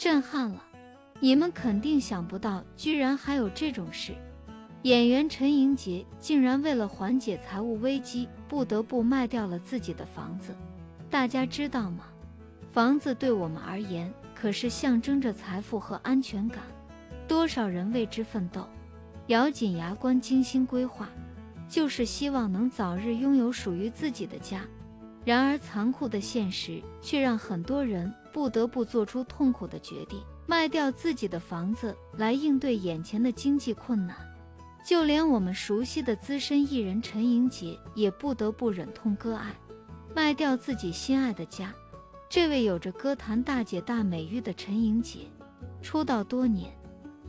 震撼了！你们肯定想不到，居然还有这种事。演员陈莹洁竟然为了缓解财务危机，不得不卖掉了自己的房子。大家知道吗？房子对我们而言，可是象征着财富和安全感。多少人为之奋斗，咬紧牙关，精心规划，就是希望能早日拥有属于自己的家。然而，残酷的现实却让很多人不得不做出痛苦的决定，卖掉自己的房子来应对眼前的经济困难。就连我们熟悉的资深艺人陈莹洁也不得不忍痛割爱，卖掉自己心爱的家。这位有着歌坛大姐大美誉的陈莹洁，出道多年，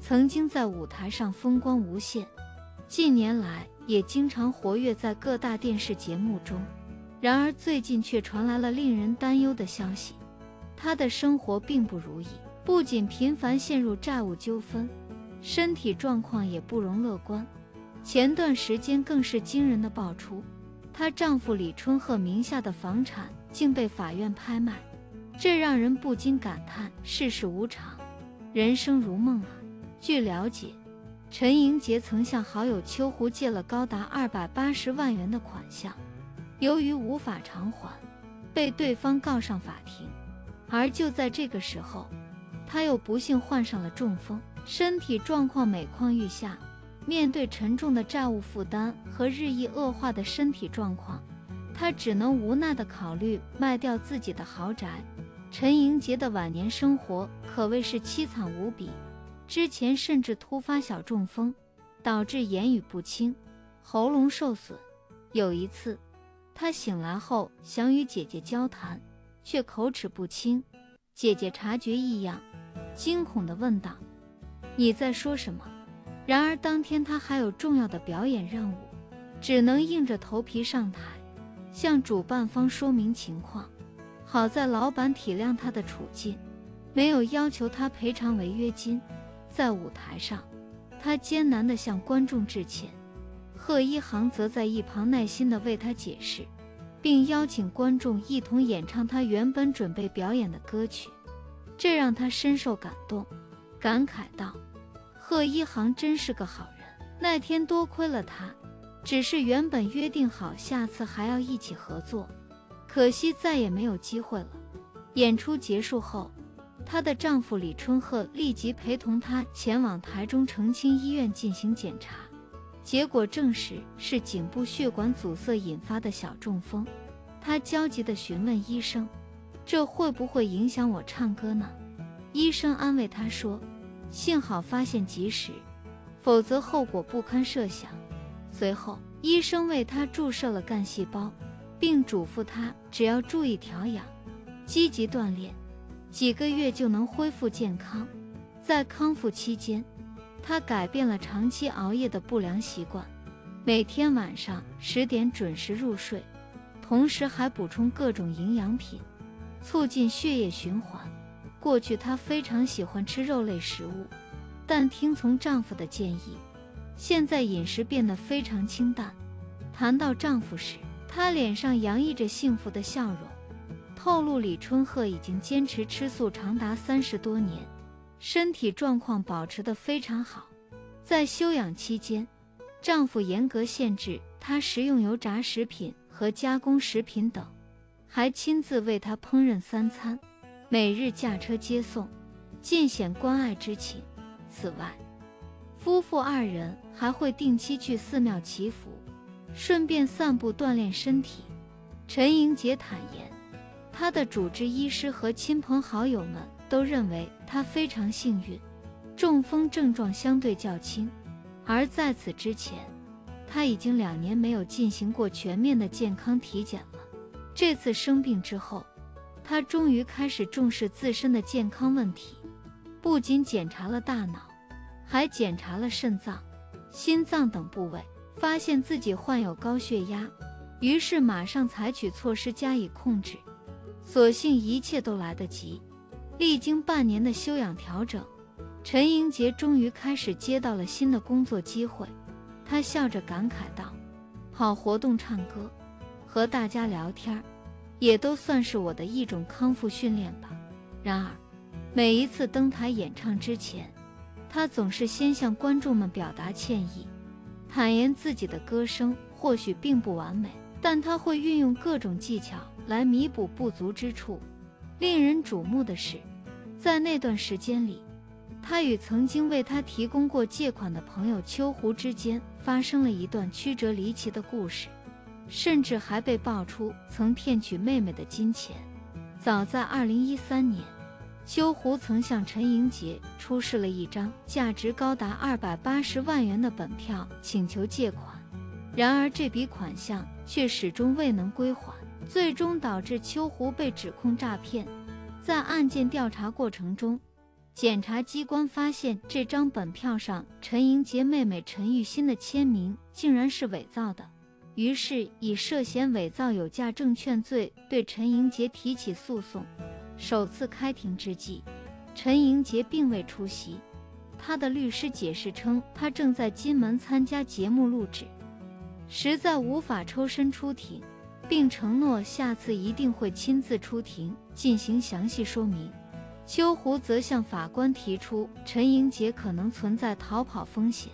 曾经在舞台上风光无限，近年来也经常活跃在各大电视节目中。然而最近却传来了令人担忧的消息，她的生活并不如意，不仅频繁陷入债务纠纷。身体状况也不容乐观，前段时间更是惊人的爆出，她丈夫李春鹤名下的房产竟被法院拍卖，这让人不禁感叹世事无常，人生如梦啊！据了解，陈莹杰曾向好友秋胡借了高达二百八十万元的款项，由于无法偿还，被对方告上法庭。而就在这个时候，他又不幸患上了中风。身体状况每况愈下，面对沉重的债务负担和日益恶化的身体状况，他只能无奈地考虑卖掉自己的豪宅。陈莹杰的晚年生活可谓是凄惨无比，之前甚至突发小中风，导致言语不清，喉咙受损。有一次，他醒来后想与姐姐交谈，却口齿不清。姐姐察觉异样，惊恐地问道。你在说什么？然而当天他还有重要的表演任务，只能硬着头皮上台，向主办方说明情况。好在老板体谅他的处境，没有要求他赔偿违约金。在舞台上，他艰难地向观众致歉，贺一航则在一旁耐心地为他解释，并邀请观众一同演唱他原本准备表演的歌曲，这让他深受感动，感慨道。贺一航真是个好人，那天多亏了他，只是原本约定好下次还要一起合作，可惜再也没有机会了。演出结束后，她的丈夫李春鹤立即陪同她前往台中澄清医院进行检查，结果证实是颈部血管阻塞引发的小中风。他焦急地询问医生：“这会不会影响我唱歌呢？”医生安慰他说。幸好发现及时，否则后果不堪设想。随后，医生为他注射了干细胞，并嘱咐他只要注意调养、积极锻炼，几个月就能恢复健康。在康复期间，他改变了长期熬夜的不良习惯，每天晚上十点准时入睡，同时还补充各种营养品，促进血液循环。过去她非常喜欢吃肉类食物，但听从丈夫的建议，现在饮食变得非常清淡。谈到丈夫时，她脸上洋溢着幸福的笑容，透露李春鹤已经坚持吃素长达三十多年，身体状况保持得非常好。在休养期间，丈夫严格限制她食用油炸食品和加工食品等，还亲自为她烹饪三餐。每日驾车接送，尽显关爱之情。此外，夫妇二人还会定期去寺庙祈福，顺便散步锻炼身体。陈莹杰坦言，她的主治医师和亲朋好友们都认为他非常幸运，中风症状相对较轻。而在此之前，他已经两年没有进行过全面的健康体检了。这次生病之后。他终于开始重视自身的健康问题，不仅检查了大脑，还检查了肾脏、心脏等部位，发现自己患有高血压，于是马上采取措施加以控制。所幸一切都来得及，历经半年的休养调整，陈英杰终于开始接到了新的工作机会。他笑着感慨道：“跑活动、唱歌，和大家聊天。”也都算是我的一种康复训练吧。然而，每一次登台演唱之前，他总是先向观众们表达歉意，坦言自己的歌声或许并不完美，但他会运用各种技巧来弥补不足之处。令人瞩目的是，在那段时间里，他与曾经为他提供过借款的朋友秋胡之间发生了一段曲折离奇的故事，甚至还被爆出曾骗取妹妹的金钱。早在2013年，秋胡曾向陈莹杰出示了一张价值高达280万元的本票，请求借款。然而，这笔款项却始终未能归还。最终导致秋胡被指控诈骗。在案件调查过程中，检察机关发现这张本票上陈莹杰妹妹陈玉欣的签名竟然是伪造的，于是以涉嫌伪造有价证券罪对陈莹杰提起诉讼。首次开庭之际，陈莹杰并未出席，他的律师解释称，他正在金门参加节目录制，实在无法抽身出庭。并承诺下次一定会亲自出庭进行详细说明。秋胡则向法官提出陈莹杰可能存在逃跑风险，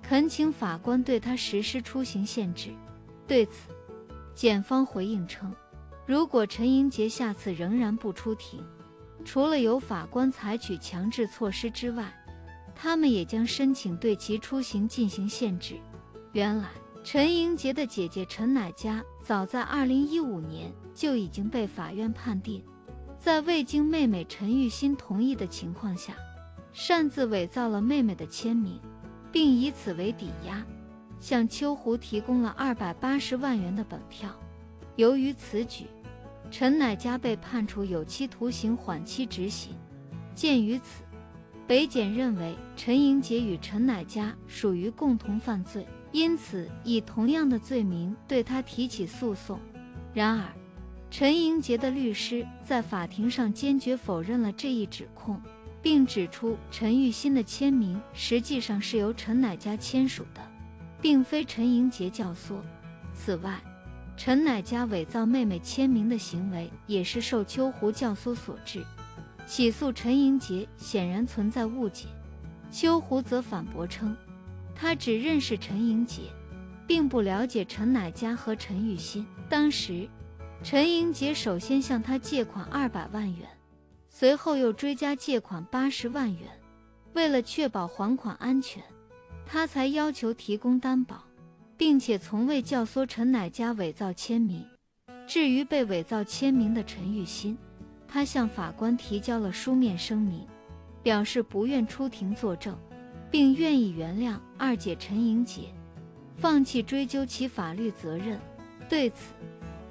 恳请法官对他实施出行限制。对此，检方回应称，如果陈莹杰下次仍然不出庭，除了由法官采取强制措施之外，他们也将申请对其出行进行限制。原来。陈莹洁的姐姐陈乃佳早在2015年就已经被法院判定，在未经妹妹陈玉欣同意的情况下，擅自伪造了妹妹的签名，并以此为抵押，向秋胡提供了280万元的本票。由于此举，陈乃佳被判处有期徒刑缓期执行。鉴于此，北检认为陈莹洁与陈乃佳属于共同犯罪。因此，以同样的罪名对他提起诉讼。然而，陈莹杰的律师在法庭上坚决否认了这一指控，并指出陈玉新的签名实际上是由陈乃佳签署的，并非陈莹杰教唆。此外，陈乃佳伪造妹妹签名的行为也是受秋胡教唆所致。起诉陈莹杰显然存在误解。秋胡则反驳称。他只认识陈莹洁，并不了解陈乃佳和陈玉欣。当时，陈莹洁首先向他借款二百万元，随后又追加借款八十万元。为了确保还款安全，他才要求提供担保，并且从未教唆陈乃佳伪造签名。至于被伪造签名的陈玉欣，他向法官提交了书面声明，表示不愿出庭作证。并愿意原谅二姐陈莹洁，放弃追究其法律责任。对此，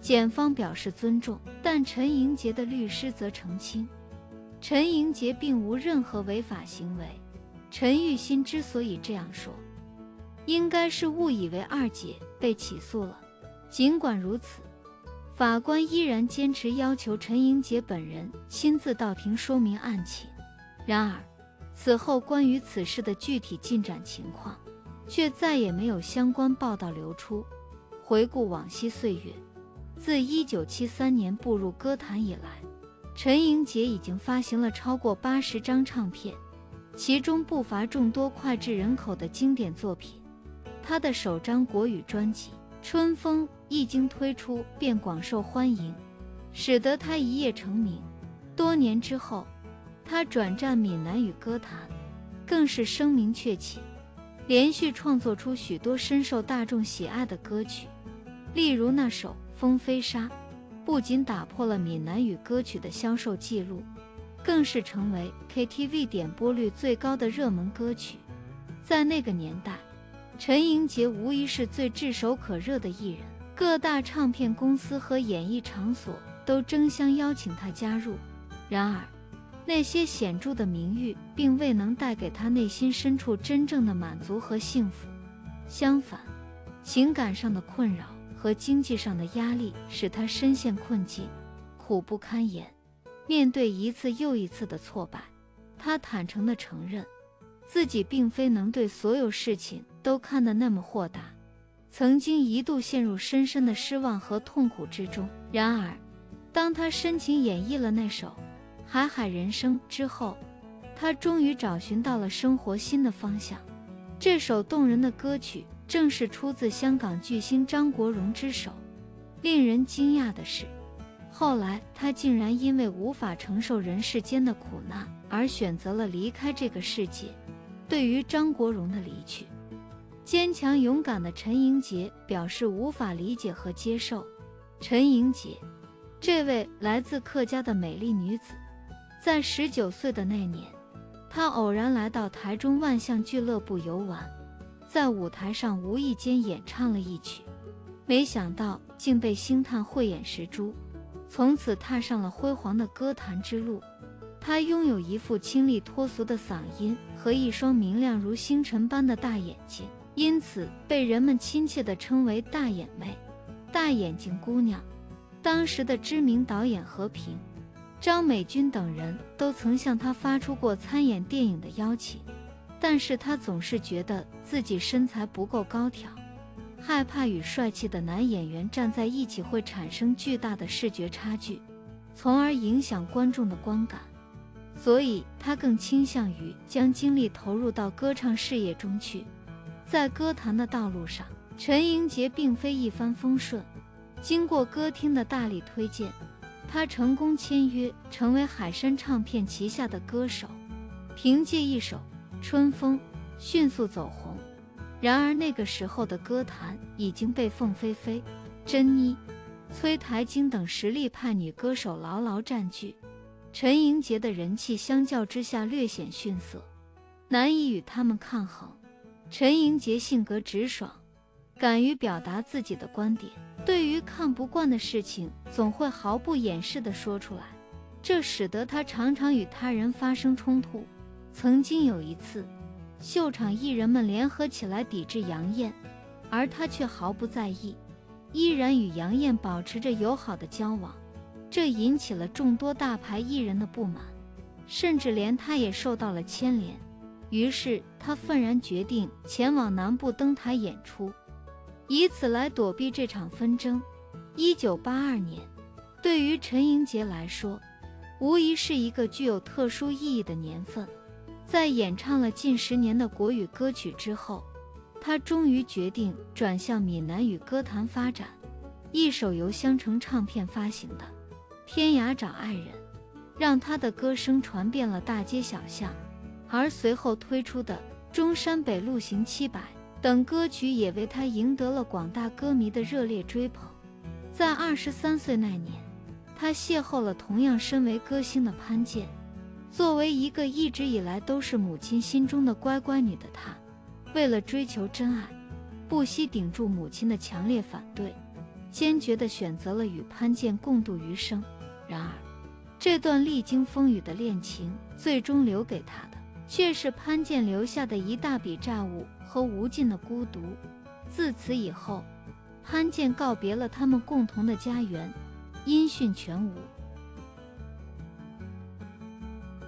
检方表示尊重，但陈莹洁的律师则澄清，陈莹洁并无任何违法行为。陈玉新之所以这样说，应该是误以为二姐被起诉了。尽管如此，法官依然坚持要求陈莹洁本人亲自到庭说明案情。然而，此后，关于此事的具体进展情况，却再也没有相关报道流出。回顾往昔岁月，自1973年步入歌坛以来，陈莹洁已经发行了超过八十张唱片，其中不乏众多脍炙人口的经典作品。她的首张国语专辑《春风》一经推出便广受欢迎，使得她一夜成名。多年之后，他转战闽南语歌坛，更是声名鹊起，连续创作出许多深受大众喜爱的歌曲。例如那首《风飞沙》，不仅打破了闽南语歌曲的销售记录，更是成为 KTV 点播率最高的热门歌曲。在那个年代，陈莹洁无疑是最炙手可热的艺人，各大唱片公司和演艺场所都争相邀请他加入。然而，那些显著的名誉，并未能带给他内心深处真正的满足和幸福。相反，情感上的困扰和经济上的压力使他深陷困境，苦不堪言。面对一次又一次的挫败，他坦诚地承认，自己并非能对所有事情都看得那么豁达，曾经一度陷入深深的失望和痛苦之中。然而，当他深情演绎了那首。海海人生之后，他终于找寻到了生活新的方向。这首动人的歌曲正是出自香港巨星张国荣之手。令人惊讶的是，后来他竟然因为无法承受人世间的苦难而选择了离开这个世界。对于张国荣的离去，坚强勇敢的陈莹洁表示无法理解和接受。陈莹洁，这位来自客家的美丽女子，在十九岁的那年，他偶然来到台中万象俱乐部游玩，在舞台上无意间演唱了一曲，没想到竟被星探慧眼识珠，从此踏上了辉煌的歌坛之路。他拥有一副清丽脱俗的嗓音和一双明亮如星辰般的大眼睛，因此被人们亲切地称为“大眼妹”、“大眼睛姑娘”。当时的知名导演何平、张美君等人都曾向她发出过参演电影的邀请，但是她总是觉得自己身材不够高挑，害怕与帅气的男演员站在一起会产生巨大的视觉差距，从而影响观众的观感。所以，他更倾向于将精力投入到歌唱事业中去。在歌坛的道路上，陈莹洁并非一帆风顺。经过歌厅的大力推荐，她成功签约，成为海山唱片旗下的歌手。凭借一首《春风》，迅速走红。然而，那个时候的歌坛已经被凤飞飞、珍妮、崔台晶等实力派女歌手牢牢占据。陈莹洁的人气相较之下略显逊色，难以与他们抗衡。陈莹洁性格直爽，敢于表达自己的观点，对于看不惯的事情总会毫不掩饰地说出来，这使得他常常与他人发生冲突。曾经有一次，秀场艺人们联合起来抵制杨艳，而他却毫不在意，依然与杨艳保持着友好的交往。这引起了众多大牌艺人的不满，甚至连他也受到了牵连。于是他愤然决定前往南部登台演出，以此来躲避这场纷争。一九八二年，对于陈莹洁来说，无疑是一个具有特殊意义的年份。在演唱了近十年的国语歌曲之后，他终于决定转向闽南语歌坛发展。一首由香城唱片发行的。天涯找爱人，让他的歌声传遍了大街小巷，而随后推出的《中山北路行七百》等歌曲也为他赢得了广大歌迷的热烈追捧。在二十三岁那年，他邂逅了同样身为歌星的潘健。作为一个一直以来都是母亲心中的乖乖女的她，为了追求真爱，不惜顶住母亲的强烈反对，坚决地选择了与潘健共度余生。然而，这段历经风雨的恋情，最终留给他却是潘建留下的一大笔债务和无尽的孤独。自此以后，潘建告别了他们共同的家园，音讯全无。